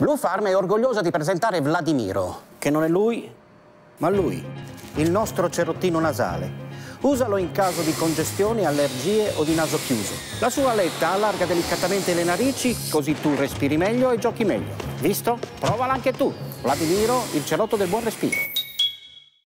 Blue Farm è orgogliosa di presentare Vladimiro, che non è lui, ma lui, il nostro cerottino nasale. Usalo in caso di congestione, allergie o di naso chiuso. La sua aletta allarga delicatamente le narici, così tu respiri meglio e giochi meglio. Visto? Provala anche tu. Vladimiro, il cerotto del buon respiro.